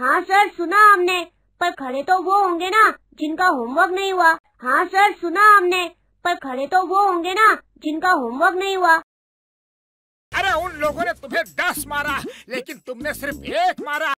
हाँ सर, सुना हमने। पर खड़े तो वो होंगे ना, जिनका होमवर्क नहीं हुआ। हाँ सर, सुना हमने। पर खड़े तो वो होंगे ना, जिनका होमवर्क नहीं हुआ। अरे, उन लोगों ने तुम्हें दस मारा, लेकिन तुमने सिर्फ़ एक मारा।